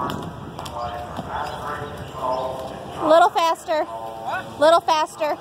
A little faster. A little faster.